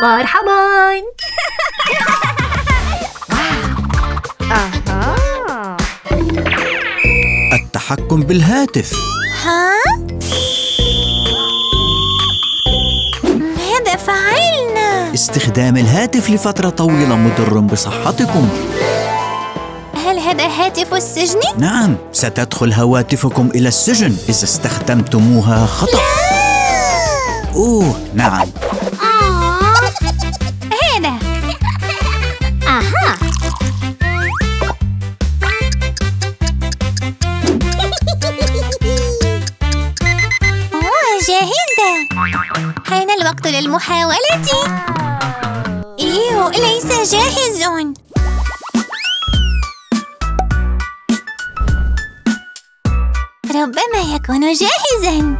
مرحبا التحكم بالهاتف ها؟ ماذا فعلنا؟ استخدام الهاتف لفترة طويلة مضر بصحتكم هل هذا هاتف السجن؟ نعم ستدخل هواتفكم إلى السجن إذا استخدمتموها خطأ لا! أوه نعم حان الوقت للمحاولة إيو ليس جاهز. ربما يكون جاهزا.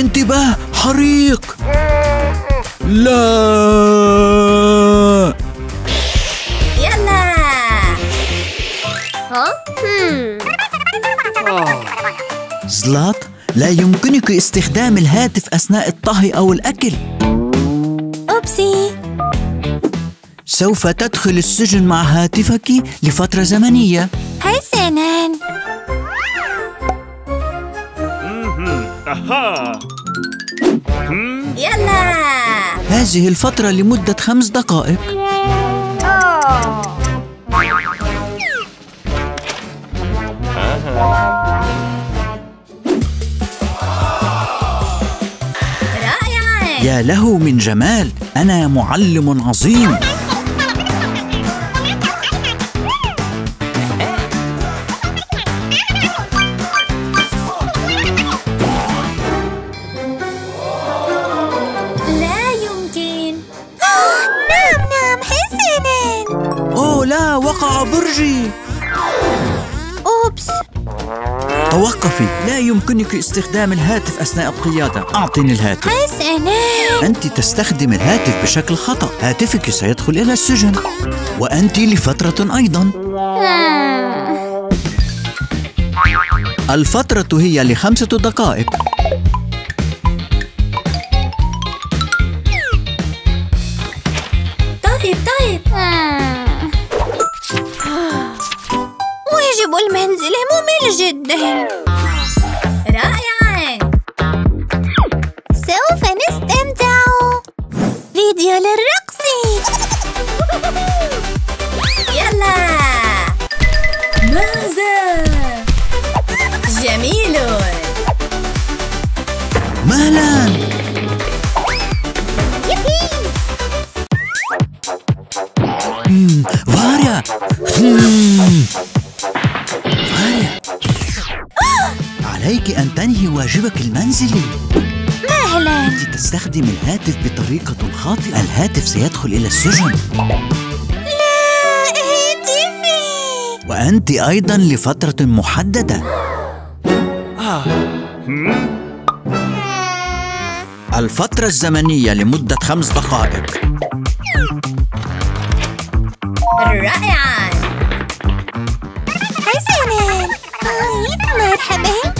انتباه حريق. لا. يلا. ها؟ هم. زلاط لا يمكنك استخدام الهاتف أثناء الطهي أو الأكل. أوبسي. سوف تدخل السجن مع هاتفك لفترة زمنية. حسناً يلا. هذه الفترة لمدة خمس دقائق. رائعة يا له من جمال. أنا معلم عظيم. وقع برجي أوبس. توقفي. لا يمكنك استخدام الهاتف أثناء القيادة. أعطني الهاتف. حسناً أنت تستخدم الهاتف بشكل خطأ. هاتفك سيدخل إلى السجن. وأنت لفترة أيضا. الفترة هي لخمسة دقائق. المنزل ممل جدا. رائعا. سوف نستمتع. فيديو للرقص. يلا. ماذا جميل. مهلا. مم، عليك أن تنهي واجبك المنزلي. مهلا. أنت تستخدم الهاتف بطريقة خاطئة. الهاتف سيدخل إلى السجن. لا هاتفي. وأنت أيضا لفترة محددة. الفترة الزمنية لمدة خمس دقائق. رائعا. حسنا هاي مرحبا.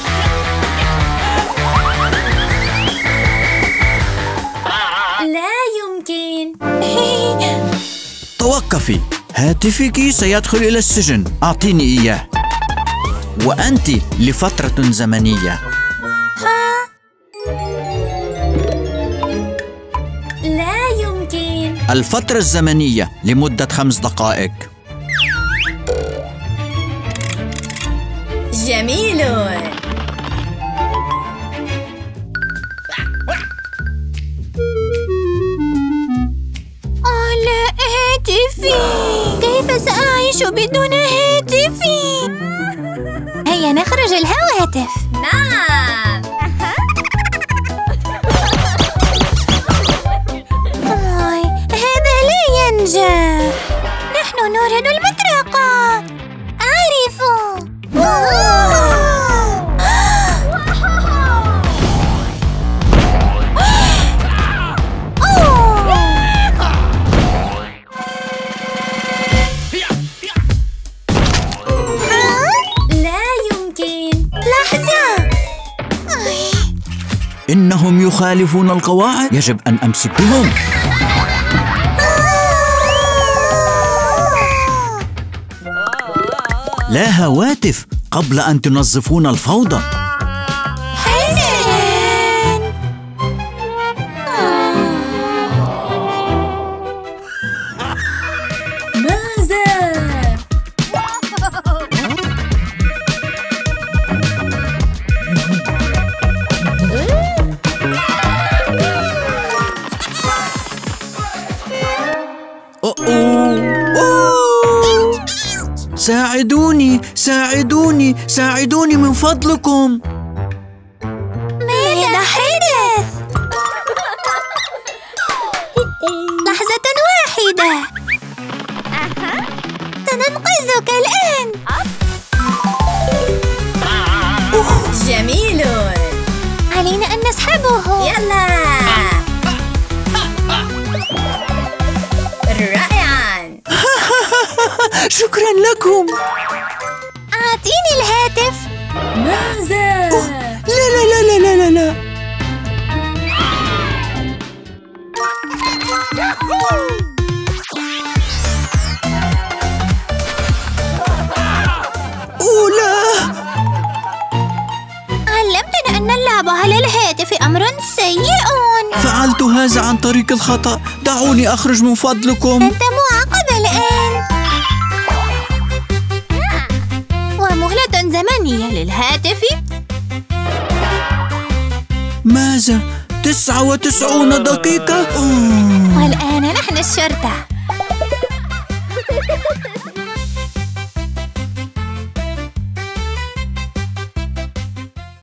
توقفي هاتفك سيدخل إلى السجن. أعطيني إياه. وأنت لفترة زمنية. لا يمكن. الفترة الزمنية لمدة خمس دقائق. جميل. هاتفي كيف سأعمل أعيش بدون هاتفي هيا نخرج الهواتف نعم. هذا لا ينجح. نحن نريد المطرقة. إنهم يخالفون القواعد يجب أن أمسك بهم. لا هواتف قبل أن تنظفون الفوضى. ساعدوني ساعدوني ساعدوني من فضلكم. شكرا لكم. أعطيني الهاتف. ماذا لا لا لا لا لا لا, لا. أوه لا. علمتنا أن اللعب على الهاتف أمر سيء. فعلت هذا عن طريق الخطأ. دعوني أخرج من فضلكم. أنت معاقب الآن. زمنية للهاتف ماذا؟ تسعة وتسعون دقيقة؟ والآن نحن الشرطة